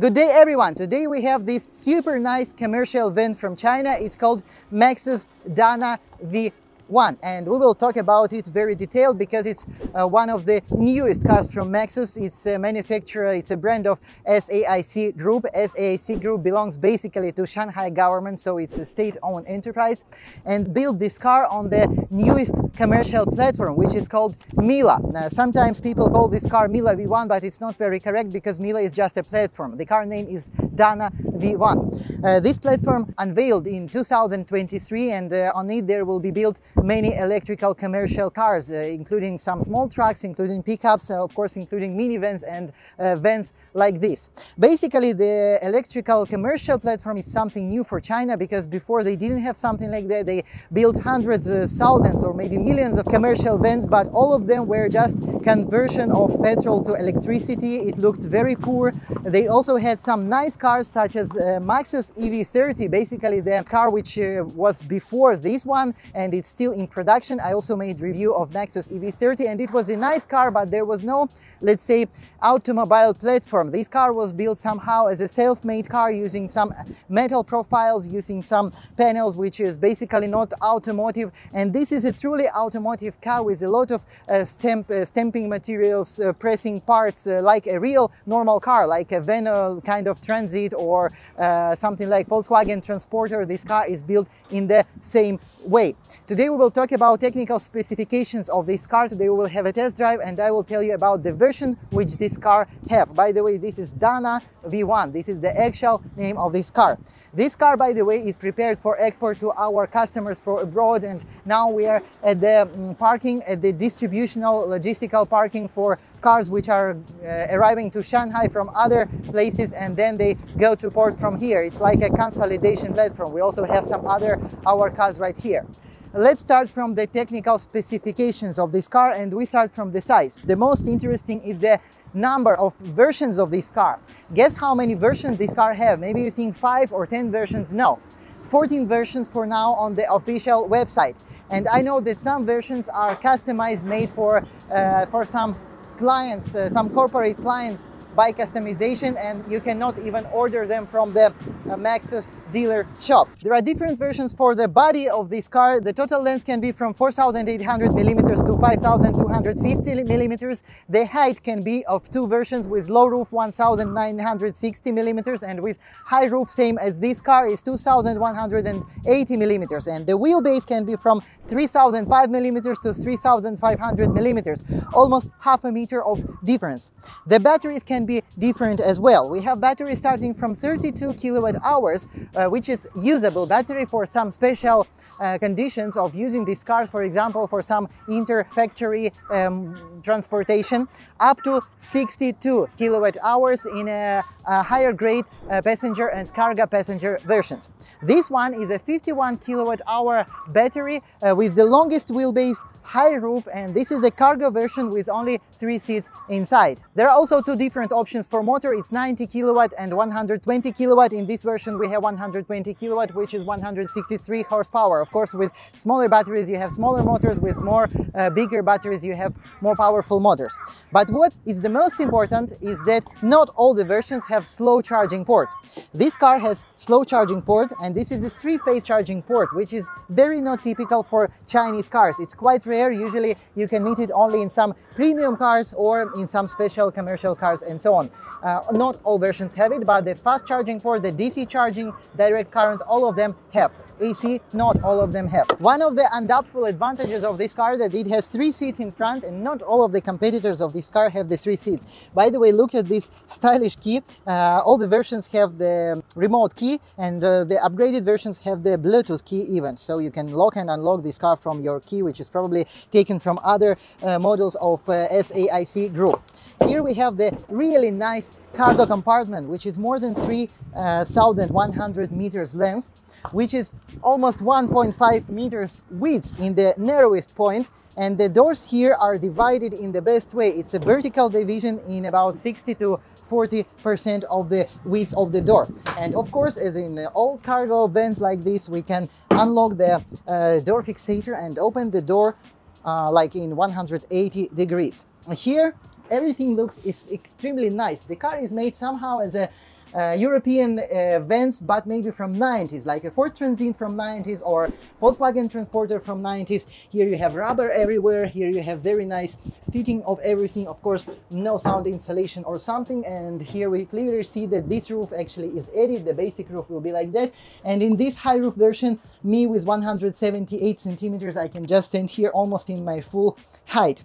Good day everyone! Today we have this super nice commercial van from China. It's called Maxus Dana V one and we will talk about it very detailed because it's uh, one of the newest cars from Maxus. It's a manufacturer, it's a brand of SAIC Group. SAIC Group belongs basically to Shanghai government, so it's a state-owned enterprise and built this car on the newest commercial platform, which is called Mila. Now, sometimes people call this car Mila V1, but it's not very correct because Mila is just a platform. The car name is Dana V1. Uh, this platform unveiled in 2023 and uh, on it there will be built many electrical commercial cars, uh, including some small trucks, including pickups, uh, of course, including minivans and uh, vans like this. Basically, the electrical commercial platform is something new for China because before they didn't have something like that. They built hundreds, uh, thousands, or maybe millions of commercial vans, but all of them were just conversion of petrol to electricity. It looked very poor. They also had some nice cars such as uh, Maxus EV30, basically the car which uh, was before this one and it's still in production. I also made review of Maxus EV30 and it was a nice car, but there was no, let's say, automobile platform. This car was built somehow as a self-made car using some metal profiles, using some panels, which is basically not automotive. And this is a truly automotive car with a lot of uh, stamp, uh, stamping materials, uh, pressing parts, uh, like a real normal car, like a Venue kind of Transit or uh, something like Volkswagen Transporter. This car is built in the same way. Today we will talk about technical specifications of this car. Today we will have a test drive and I will tell you about the version which this car have. By the way, this is Dana V1. This is the actual name of this car. This car, by the way, is prepared for export to our customers for abroad and now we are at the mm, parking, at the distributional logistical parking for cars which are uh, arriving to Shanghai from other places and then they go to port from here. It's like a consolidation platform. We also have some other our cars right here. Let's start from the technical specifications of this car and we start from the size. The most interesting is the number of versions of this car. Guess how many versions this car have? Maybe you think 5 or 10 versions? No. 14 versions for now on the official website. And I know that some versions are customized, made for, uh, for some clients, uh, some corporate clients by customization and you cannot even order them from the uh, Maxus dealer shop. There are different versions for the body of this car. The total length can be from 4,800 millimeters to 5,250 millimeters. The height can be of two versions with low roof 1,960 millimeters and with high roof same as this car is 2,180 millimeters and the wheelbase can be from 3,005 millimeters to 3,500 millimeters, almost half a meter of difference. The batteries can be different as well. We have batteries starting from 32 kilowatt hours uh, which is usable battery for some special uh, conditions of using these cars, for example, for some inter-factory um, transportation, up to 62 kilowatt hours in a, a higher grade uh, passenger and cargo passenger versions. This one is a 51 kilowatt hour battery uh, with the longest wheelbase high roof and this is the cargo version with only three seats inside. There are also two different options for motor. It's 90 kilowatt and 120 kilowatt. In this version we have 120 kilowatt which is 163 horsepower. Of course with smaller batteries you have smaller motors, with more uh, bigger batteries you have more powerful motors. But what is the most important is that not all the versions have slow charging port. This car has slow charging port and this is the three-phase charging port which is very not typical for Chinese cars. It's quite rare. Usually you can meet it only in some premium cars or in some special commercial cars and so on. Uh, not all versions have it, but the fast charging port, the DC charging, direct current, all of them have. AC, not all of them have. One of the undoubtful advantages of this car that it has three seats in front and not all of the competitors of this car have the three seats. By the way, look at this stylish key. Uh, all the versions have the remote key and uh, the upgraded versions have the Bluetooth key even. So you can lock and unlock this car from your key, which is probably taken from other uh, models of uh, SAIC group. Here we have the really nice cargo compartment, which is more than 3,100 uh, meters length, which is almost 1.5 meters width in the narrowest point, and the doors here are divided in the best way. It's a vertical division in about 60 to 40% of the width of the door. And of course, as in all cargo vans like this, we can unlock the uh, door fixator and open the door uh, like in 180 degrees. Here, everything looks is extremely nice. The car is made somehow as a uh, European uh, vents, but maybe from 90s, like a Ford Transit from 90s or Volkswagen Transporter from 90s. Here you have rubber everywhere. Here you have very nice fitting of everything. Of course, no sound insulation or something. And here we clearly see that this roof actually is added. The basic roof will be like that. And in this high roof version, me with 178 centimeters, I can just stand here almost in my full height.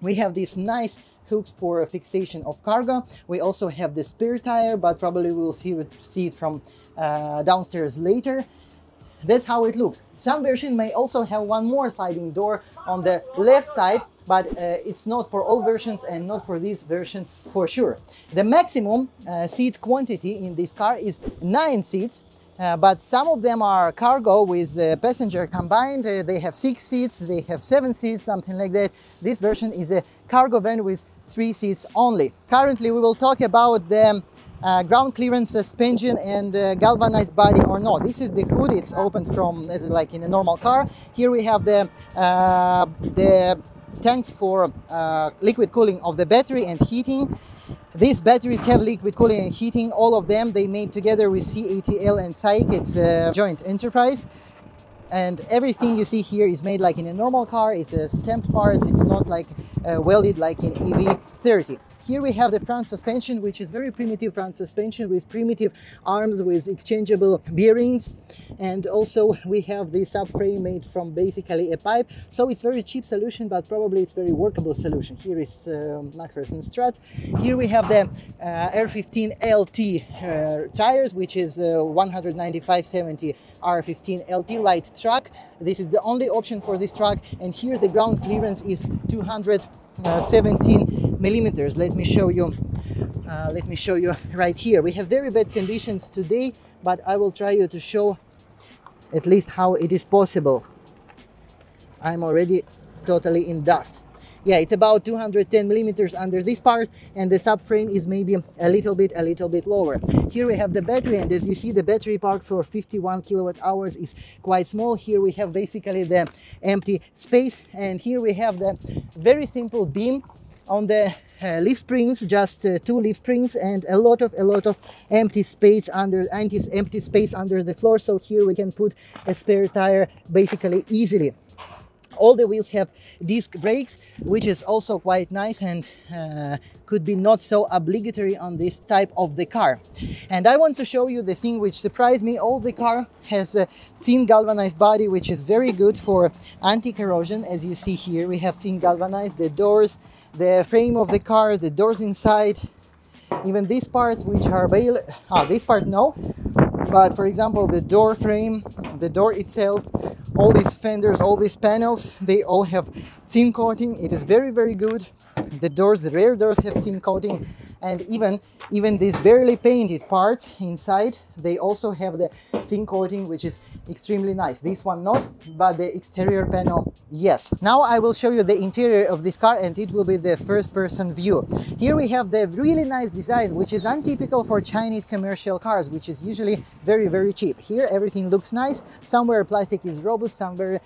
We have this nice hooks for fixation of cargo. We also have the spare tire, but probably we'll see it, see it from uh, downstairs later. That's how it looks. Some version may also have one more sliding door on the left side, but uh, it's not for all versions and not for this version for sure. The maximum uh, seat quantity in this car is 9 seats, uh, but some of them are cargo with uh, passenger combined. Uh, they have six seats, they have seven seats, something like that. This version is a cargo van with three seats only. Currently, we will talk about the uh, ground clearance suspension and uh, galvanized body or not. This is the hood. It's open from as like in a normal car. Here we have the the tanks for liquid cooling of the battery and heating. These batteries have liquid cooling and heating, all of them they made together with CATL and SAIC, it's a joint enterprise. And everything you see here is made like in a normal car, it's a stamped parts, it's not like uh, welded like in EV30. Here we have the front suspension, which is very primitive front suspension with primitive arms with exchangeable bearings. And also we have the subframe made from basically a pipe. So it's very cheap solution, but probably it's very workable solution. Here is uh, McPherson strut. Here we have the uh, R15 LT uh, tires, which is uh, 195-70 R15 LT light truck. This is the only option for this truck. And here the ground clearance is 200 uh, 17 millimeters. Let me show you. Uh, let me show you right here. We have very bad conditions today, but I will try you to show at least how it is possible. I'm already totally in dust yeah it's about 210 millimeters under this part and the subframe is maybe a little bit a little bit lower. Here we have the battery and as you see the battery park for 51 kilowatt hours is quite small. Here we have basically the empty space and here we have the very simple beam on the uh, leaf springs just uh, two leaf springs and a lot of a lot of empty space under empty, empty space under the floor. So here we can put a spare tire basically easily all the wheels have disc brakes, which is also quite nice and uh, could be not so obligatory on this type of the car. And I want to show you the thing which surprised me. All the car has a thin galvanized body, which is very good for anti-corrosion. As you see here, we have thin galvanized, the doors, the frame of the car, the doors inside, even these parts which are ah, this part no, but for example the door frame the door itself all these fenders all these panels they all have tin coating. It is very very good the doors the rear doors have tin coating. And even even these barely painted parts inside they also have the tin coating which is extremely nice. This one not but the exterior panel yes. Now i will show you the interior of this car and it will be the first person view. Here we have the really nice design which is untypical for chinese commercial cars which is usually very very cheap. Here everything looks nice. Somewhere plastic is robust somewhere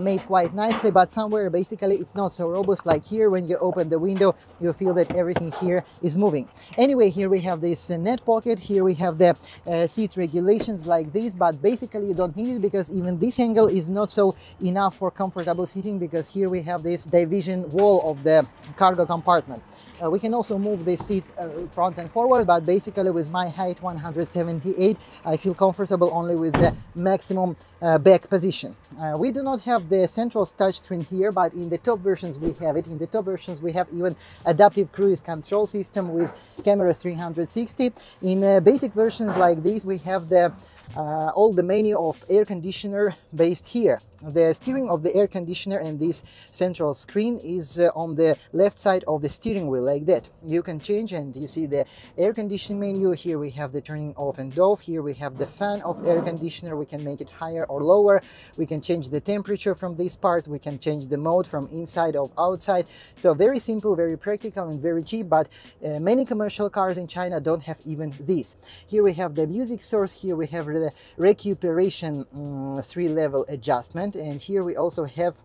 made quite nicely but somewhere basically it's not so robust like here when you open the window you feel that everything here is moving. Anyway here we have this net pocket. Here we have the uh, seat regulations like this but basically you don't need it because even this angle is not so enough for comfortable seating because here we have this division wall of the cargo compartment uh, we can also move this seat uh, front and forward but basically with my height 178 I feel comfortable only with the maximum uh, back position. Uh, we do not have the central touchscreen here but in the top versions we have it. In the top versions we have even adaptive cruise control system with cameras 360 in uh, basic versions like this we have the uh, all the menu of air conditioner based here. The steering of the air conditioner and this central screen is uh, on the left side of the steering wheel like that. You can change and you see the air conditioning menu. Here we have the turning off and off. Here we have the fan of air conditioner. We can make it higher or lower. We can change the temperature from this part. We can change the mode from inside or outside. So very simple, very practical and very cheap, but uh, many commercial cars in China don't have even this. Here we have the music source. Here we have the recuperation um, three level adjustment and here we also have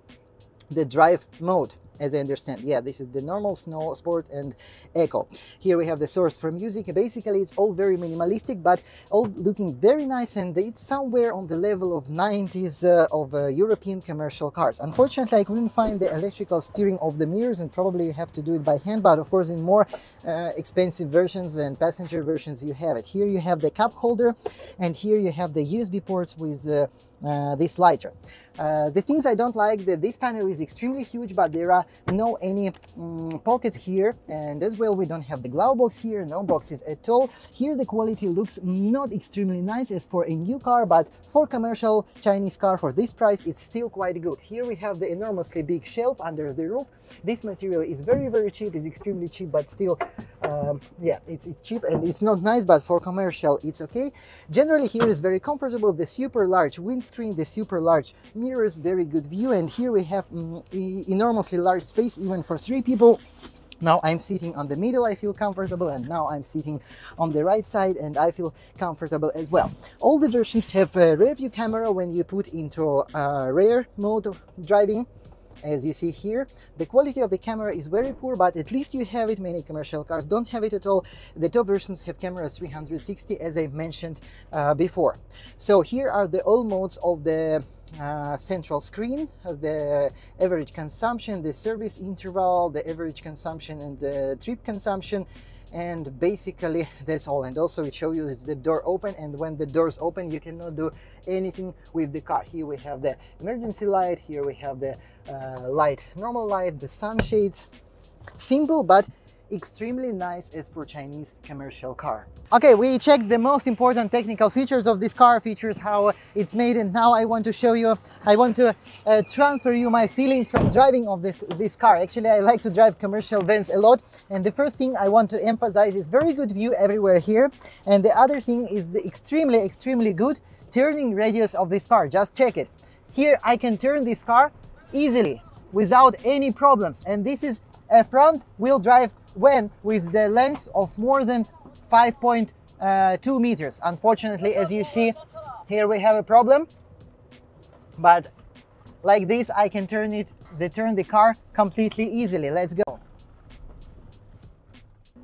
the drive mode as I understand. Yeah, this is the normal snow sport and eco. Here we have the source for music. Basically, it's all very minimalistic, but all looking very nice and it's somewhere on the level of 90s uh, of uh, European commercial cars. Unfortunately, I couldn't find the electrical steering of the mirrors and probably you have to do it by hand, but of course in more uh, expensive versions and passenger versions you have it. Here you have the cup holder and here you have the USB ports with uh, this lighter. Uh, the things I don't like that this panel is extremely huge but there are no any um, pockets here. And as well we don't have the glove box here no boxes at all. Here the quality looks not extremely nice as for a new car but for commercial Chinese car for this price it's still quite good. Here we have the enormously big shelf under the roof. This material is very very cheap is extremely cheap but still um, yeah it's, it's cheap and it's not nice but for commercial it's okay. Generally here is very comfortable. The super large windscreen the super large mirrors, very good view. And here we have mm, enormously large space, even for three people. Now I'm sitting on the middle, I feel comfortable, and now I'm sitting on the right side and I feel comfortable as well. All the versions have a rear view camera when you put into uh, rear mode driving as you see here. The quality of the camera is very poor, but at least you have it. Many commercial cars don't have it at all. The top versions have cameras 360, as I mentioned uh, before. So here are the all modes of the uh, central screen, the average consumption, the service interval, the average consumption and the trip consumption and basically that's all. And also it shows you the door open and when the doors open you cannot do anything with the car. Here we have the emergency light here we have the uh, light normal light the sunshades simple but extremely nice as for Chinese commercial car. Okay, we checked the most important technical features of this car, features how it's made and now I want to show you, I want to uh, transfer you my feelings from driving of the, this car. Actually, I like to drive commercial vans a lot and the first thing I want to emphasize is very good view everywhere here and the other thing is the extremely, extremely good turning radius of this car. Just check it. Here I can turn this car easily without any problems and this is a front wheel drive when with the length of more than 5.2 uh, meters. Unfortunately, as you see, here we have a problem, but like this, I can turn it, the turn the car completely easily. Let's go.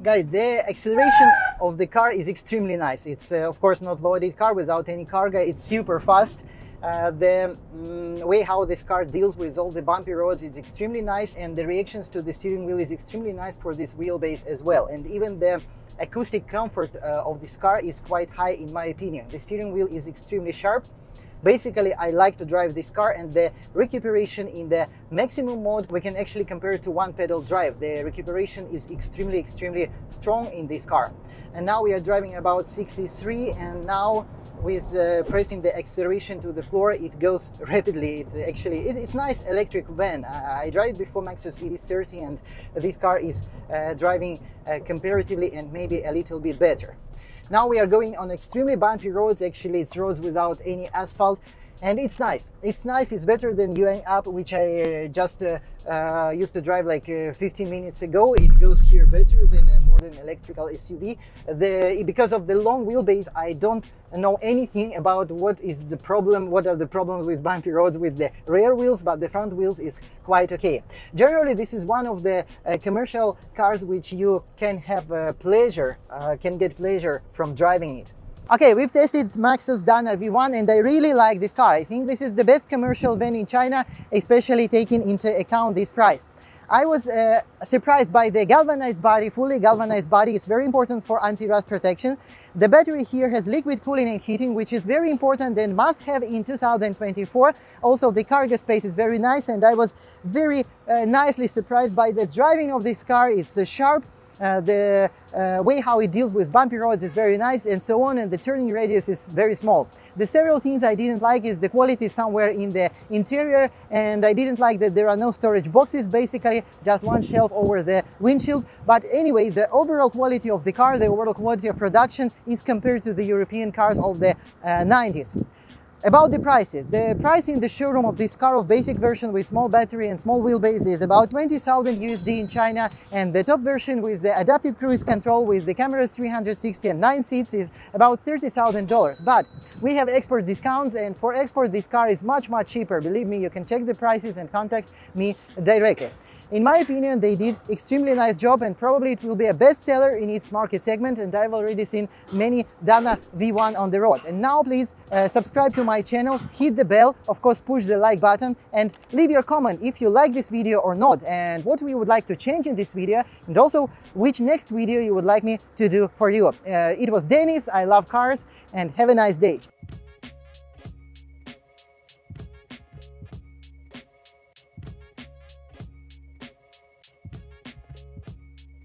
Guys, the acceleration of the car is extremely nice. It's uh, of course not loaded car without any cargo. It's super fast. Uh, the um, way how this car deals with all the bumpy roads is extremely nice and the reactions to the steering wheel is extremely nice for this wheelbase as well. And even the acoustic comfort uh, of this car is quite high in my opinion. The steering wheel is extremely sharp. Basically I like to drive this car and the recuperation in the maximum mode we can actually compare to one pedal drive. The recuperation is extremely extremely strong in this car. And now we are driving about 63 and now with uh, pressing the acceleration to the floor it goes rapidly. It actually it, it's nice electric van. I, I drive before Maxus EV30 and this car is uh, driving uh, comparatively and maybe a little bit better. Now we are going on extremely bumpy roads. Actually it's roads without any asphalt and it's nice. It's nice. It's better than Yuan up which I uh, just uh, uh, used to drive like uh, 15 minutes ago. It goes here better than a modern electrical SUV the because of the long wheelbase I don't know anything about what is the problem what are the problems with bumpy roads with the rear wheels but the front wheels is quite okay. Generally this is one of the uh, commercial cars which you can have uh, pleasure can get pleasure from driving it Okay, we've tested Maxus Dana V1 and I really like this car. I think this is the best commercial van in China, especially taking into account this price. I was uh, surprised by the galvanized body, fully galvanized body. It's very important for anti-rust protection. The battery here has liquid cooling and heating, which is very important and must have in 2024. Also, the cargo space is very nice and I was very uh, nicely surprised by the driving of this car. It's uh, sharp, the uh, way how it deals with bumpy roads is very nice and so on and the turning radius is very small. The several things I didn't like is the quality somewhere in the interior and I didn't like that there are no storage boxes basically just one shelf over the windshield but anyway the overall quality of the car the overall quality of production is compared to the European cars of the uh, 90s. About the prices, the price in the showroom of this car of basic version with small battery and small wheelbase is about 20,000 USD in China and the top version with the adaptive cruise control with the cameras 360 and 9 seats is about $30,000. But we have export discounts and for export this car is much much cheaper. Believe me, you can check the prices and contact me directly. In my opinion, they did extremely nice job and probably it will be a bestseller in its market segment and I've already seen many Dana V1 on the road. And now please uh, subscribe to my channel, hit the bell, of course push the like button and leave your comment if you like this video or not and what we would like to change in this video and also which next video you would like me to do for you. Uh, it was Denis, I love cars and have a nice day.